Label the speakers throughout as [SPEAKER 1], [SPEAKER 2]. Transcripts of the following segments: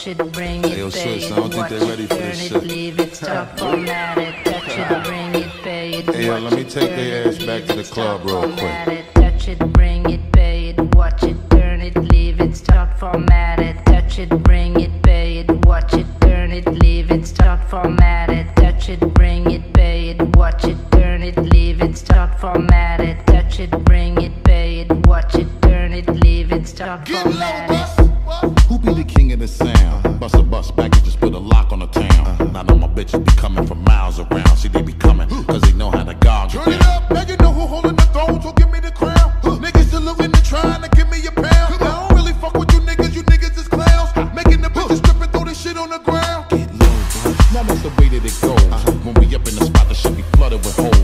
[SPEAKER 1] touch it, bring it,
[SPEAKER 2] Yo,
[SPEAKER 1] pay it, watch it, turn it, leave it, stop on at touch it, bring it, pay it,
[SPEAKER 2] hey, yo, let me take their ass back to the club real quick.
[SPEAKER 1] Touch it, bring it, pay it, watch it, turn it, leave it, stop formatted. touch it, bring it, pay it, watch it, turn it, leave it, stop
[SPEAKER 3] formatted. on the
[SPEAKER 4] ground. Get
[SPEAKER 3] low,
[SPEAKER 4] bro. Now
[SPEAKER 3] that's the way that it goes. Uh -huh. When we up in the spot, the shit be flooded with holes.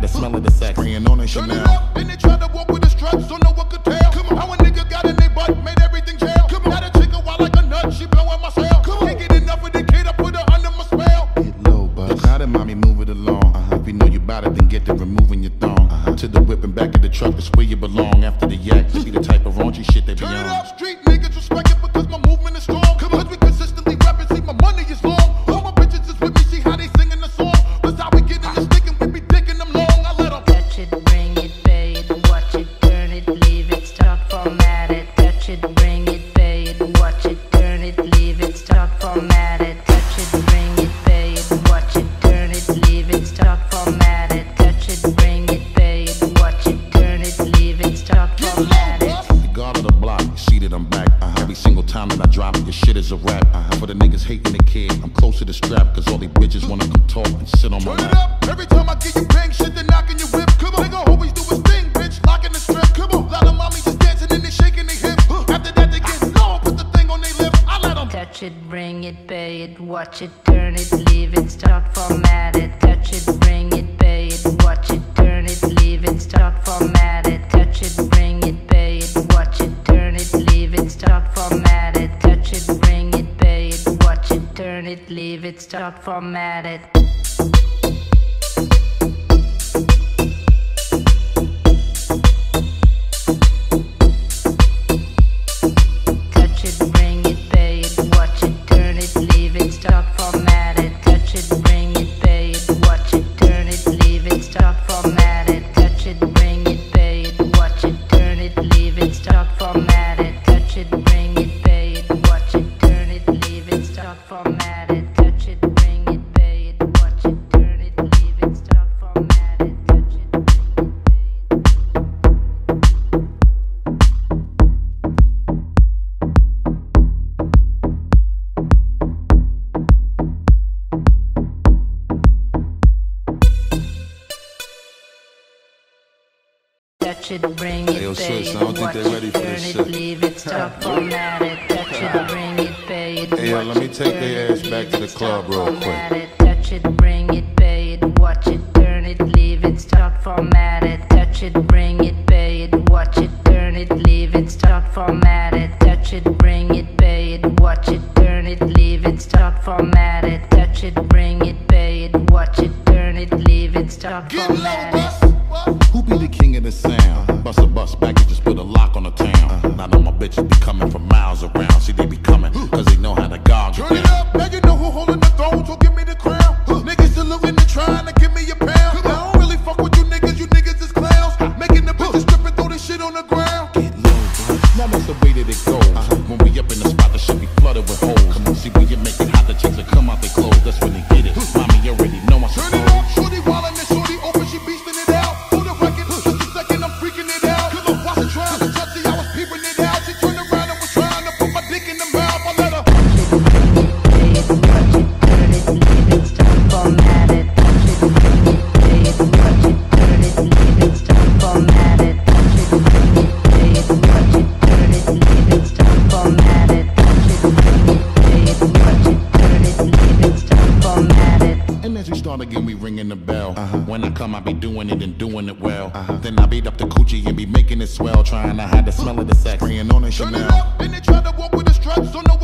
[SPEAKER 3] the smell of the sex. Spraying on a Chanel.
[SPEAKER 4] Turn it up, then they tried to walk with the struts, don't know what could tell. Come on, how a nigga got in their butt, made everything change. is
[SPEAKER 3] a rap. Uh-huh. For the niggas hating the kid, I'm close to the strap, cause all these bitches wanna come talk and sit on Turn my
[SPEAKER 4] Turn it up, every time I get you bang, shit, they knocking your whip. Come on, always do his thing, bitch, locking the strip. Come on, lot of mommies just dancing and they shaking their hips. After that, they get put the thing on their lip. I let them
[SPEAKER 1] touch it, bring it, pay it, watch it.
[SPEAKER 2] Formatted.
[SPEAKER 1] switch.
[SPEAKER 2] I don't think
[SPEAKER 1] they're
[SPEAKER 2] ready for this shit. Hey, yo, let me take their ass back to the club real quick.
[SPEAKER 1] Bring it, pay it, watch it, turn it, leave it, start touch it, bring
[SPEAKER 3] now. Then
[SPEAKER 4] they try to walk with the struts on the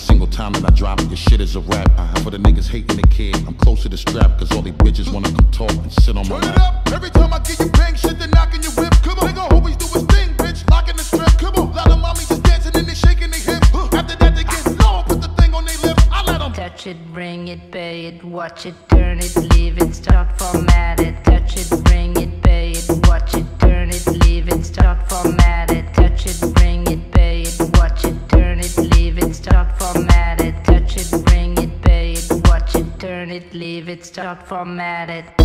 [SPEAKER 3] single time that I drop it, your shit is a rap. Uh -huh. For the niggas hating the kid, I'm close to the strap, cause all these bitches wanna come talk and sit on my
[SPEAKER 4] Turn it up, every time I get you bang, shit, they knocking your whip. Come on, nigga, always do his thing, bitch, locking the strap, Come on, lot of mommies just dancing and they shaking their hips. After that, they get slow, put the thing on their lip. I let them
[SPEAKER 1] touch it, bring it, pay it, watch it, turn it, leave it, start format it.
[SPEAKER 3] shot formatted.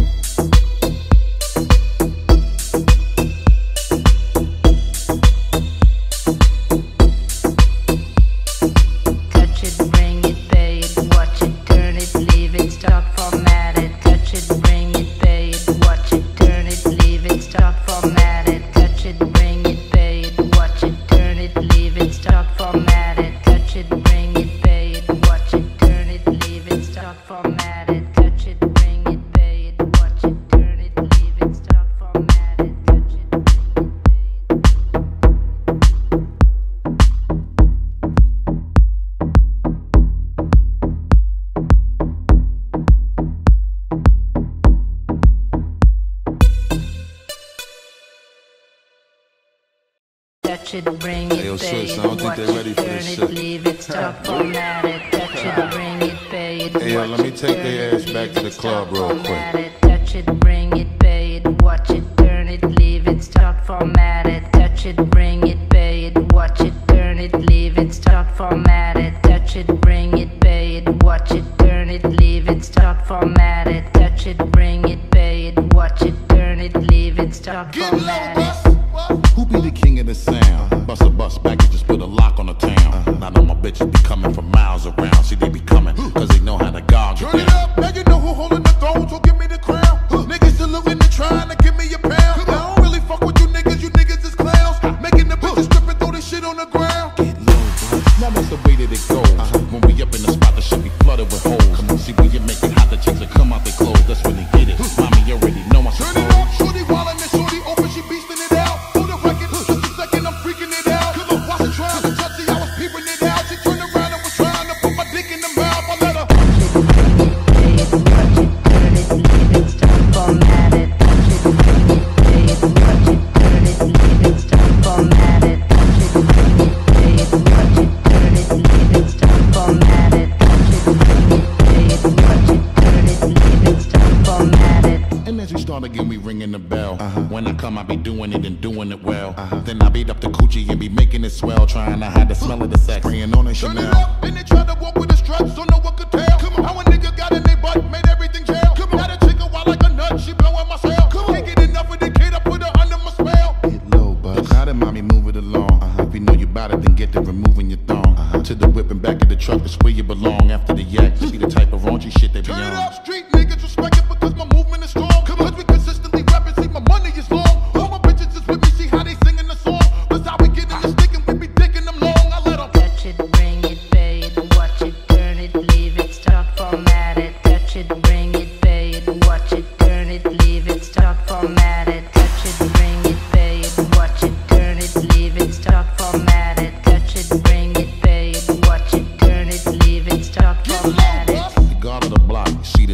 [SPEAKER 1] Yeah,
[SPEAKER 3] let me take their ass back to the club real quick.
[SPEAKER 1] it go.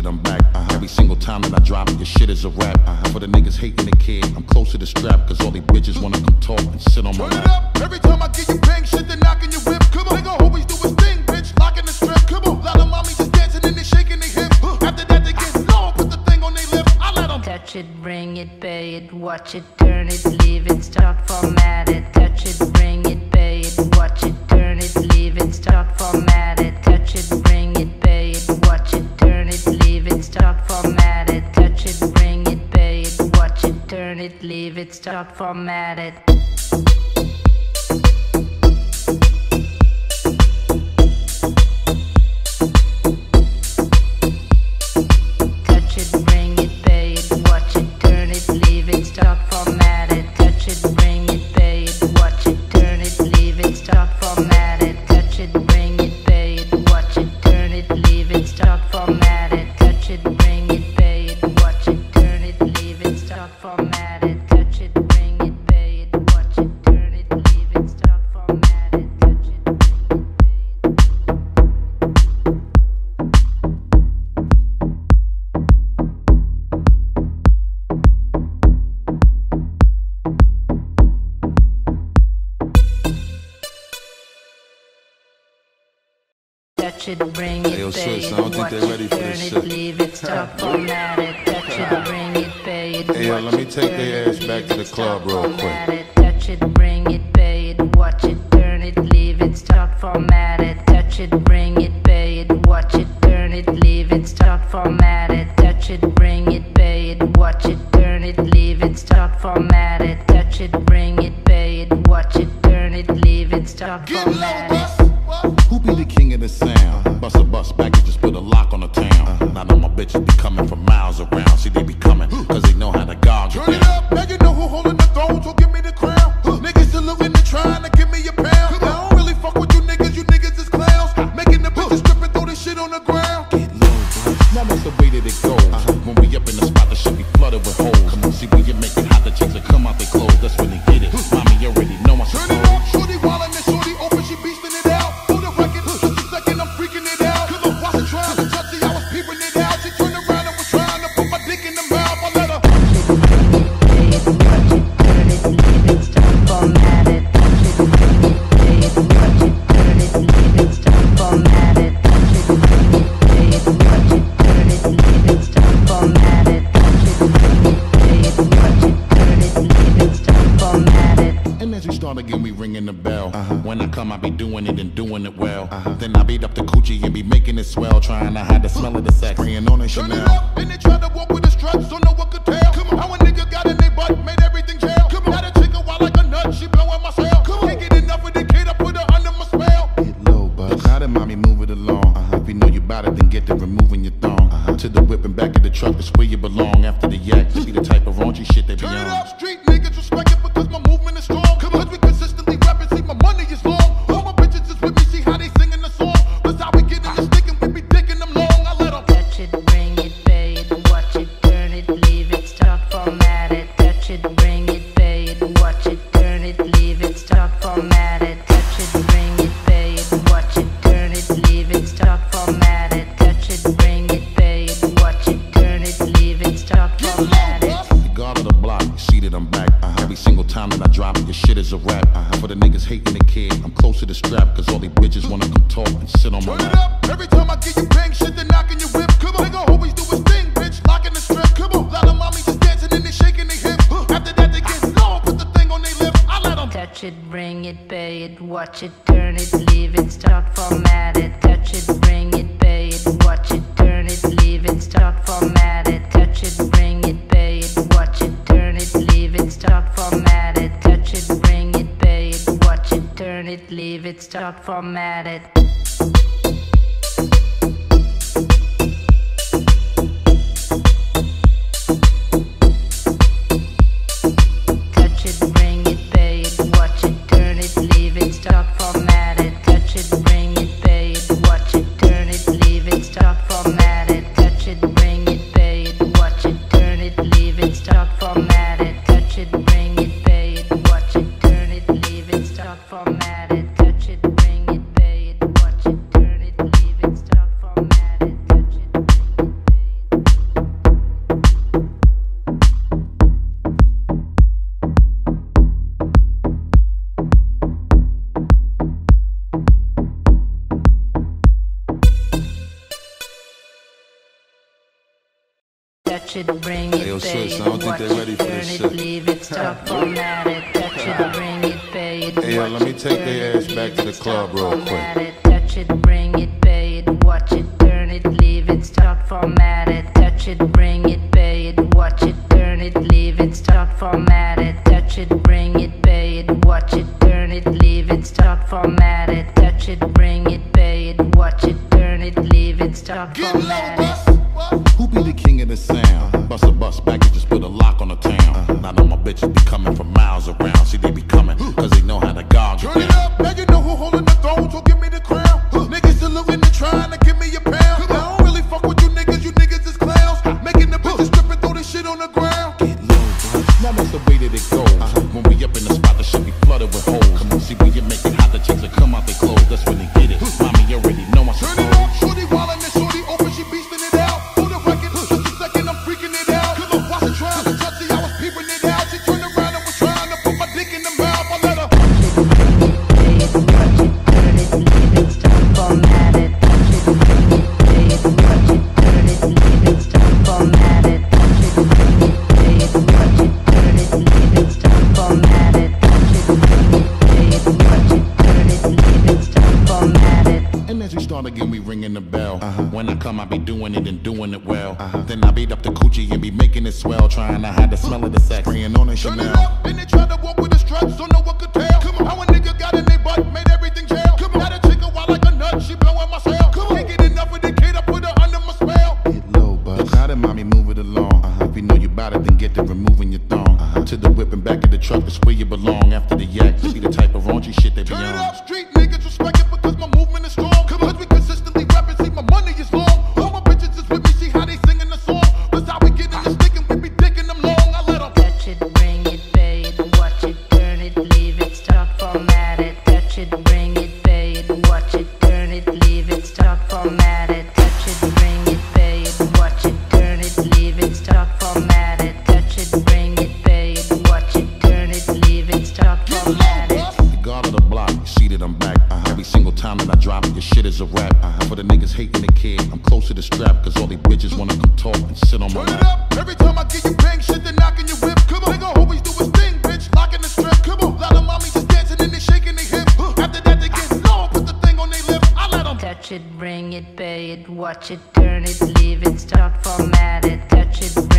[SPEAKER 1] it,
[SPEAKER 4] I'm
[SPEAKER 3] back. Uh-huh. Every single time that I drop it, your shit is a rap. Uh-huh. For the niggas hating the kid, I'm close to the strap, cause all these bitches wanna come talk and sit on my
[SPEAKER 4] Turn
[SPEAKER 3] lap.
[SPEAKER 4] up, every time I get you bang, shit, they're knocking your whip. Come on, they always do his thing, bitch, locking the strap, Come on, lot of mommies just
[SPEAKER 1] dancing and they shaking their hip. After that, they get slow, put the thing on their lip. I let them touch it, bring it, pay it, watch it, turn it, leave it, start format it. start formatted.
[SPEAKER 2] Hey, yo,
[SPEAKER 3] let me take their ass back to the club real quick. block. You
[SPEAKER 4] I'm
[SPEAKER 3] back. Uh -huh. Every single time that I drop, your shit is a rap. Uh -huh. For the niggas hating the kid, I'm close to the strap, cause all these bitches wanna come talk and sit on Turn my lap.
[SPEAKER 4] Turn it up, every time I get you bang, shit, they're knocking your whip. Come on, they gon' always do his thing, bitch, locking the strap. Come on, lot of mommies just dancing and they shaking their hips. Huh. After that, they get low, put the thing on their lip. I let them
[SPEAKER 1] touch it, bring it, pay it, watch it, turn it, leave it, start format it, touch it. start
[SPEAKER 2] formatted.
[SPEAKER 1] Yeah,
[SPEAKER 2] let me take their ass back to the club real quick.
[SPEAKER 3] gold. back. Uh-huh. Every single time that I drop your shit is a rap. Uh-huh. For the niggas hating the kid, I'm close to the strap, cause all these bitches wanna come talk and sit on Turn my
[SPEAKER 4] Turn it
[SPEAKER 3] lap.
[SPEAKER 4] up, every time I give you bang, shit, they're knocking your whip. Come on, nigga, always do his thing, bitch. Locking the strap. come on. Lot of mommies just dancing and they shaking their hips. After that, they get low, put the thing on their lip. I let them
[SPEAKER 1] touch it, bring it, pay it, watch it, turn it, leave it, start format it, touch it,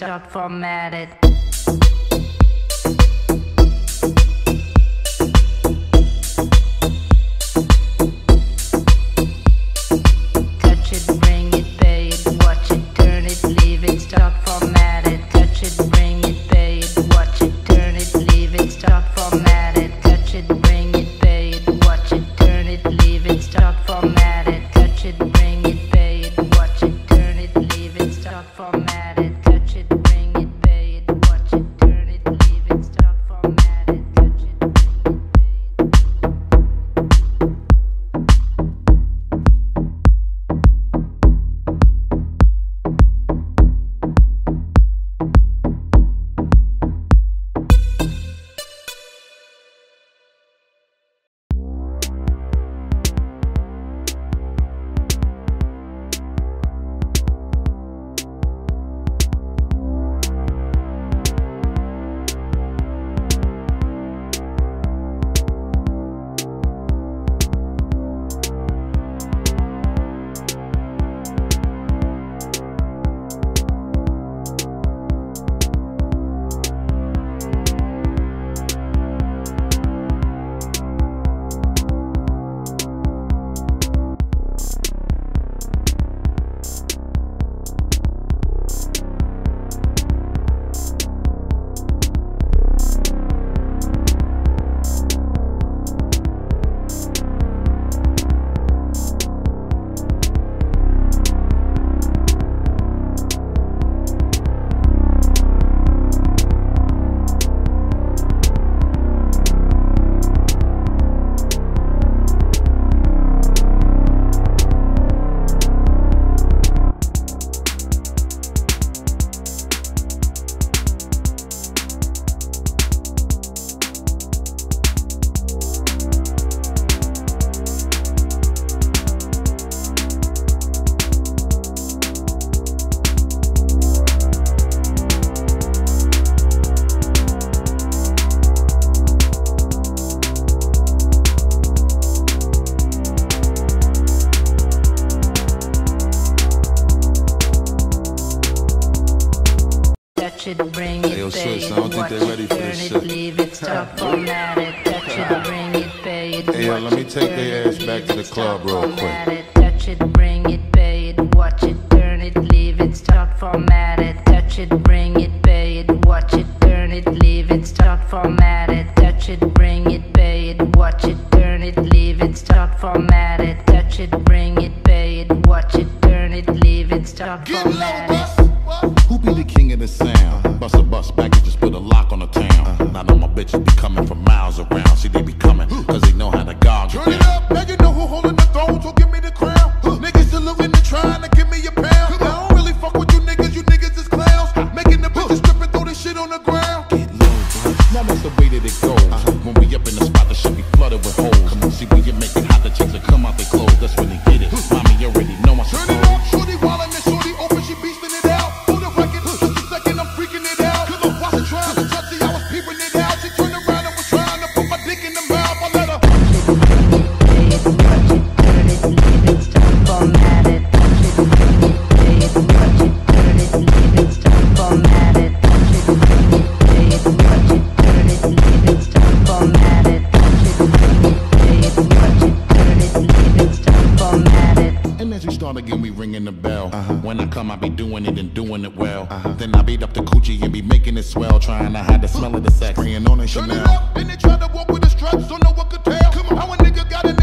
[SPEAKER 1] stuck formatted. touch it, bring it,
[SPEAKER 2] Yo,
[SPEAKER 1] pay it, watch it, turn it, leave it, stop format it, touch it, bring it, pay it,
[SPEAKER 2] Hey, yo, let me take their ass back to the club real quick.
[SPEAKER 1] Touch it, bring it, pay it, watch it, turn it, leave it, stop formatted. touch it, bring it, pay it, watch it, turn it, leave it, stop formatted. touch it, bring it, pay it, watch it, turn it, leave it, stop formatted. touch it, bring it, pay it, watch it, turn it, leave it, stop
[SPEAKER 4] formatted. I had the
[SPEAKER 3] smell of the sex. Spraying on a Chanel.
[SPEAKER 4] Then they to walk with the struts, don't know what could tell. Come on, how a nigga got.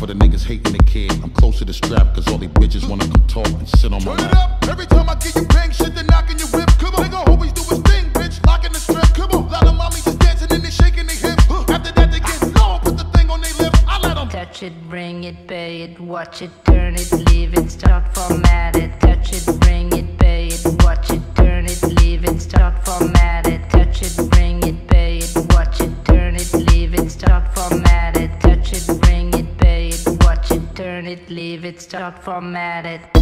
[SPEAKER 3] for the niggas hating the kid. I'm close to the strap, cause all these bitches wanna come talk and sit on Turn my
[SPEAKER 4] Turn it up, every time I get you bang, shit, they knocking your whip. Come on, always do his thing, bitch. Locking the come on. Lot of mommies dancing and they shaking their hips. After that, they get put the thing on their lip. I let them
[SPEAKER 1] touch it, bring it, pay it, watch it, turn it, leave it, start formatting it. Formatted.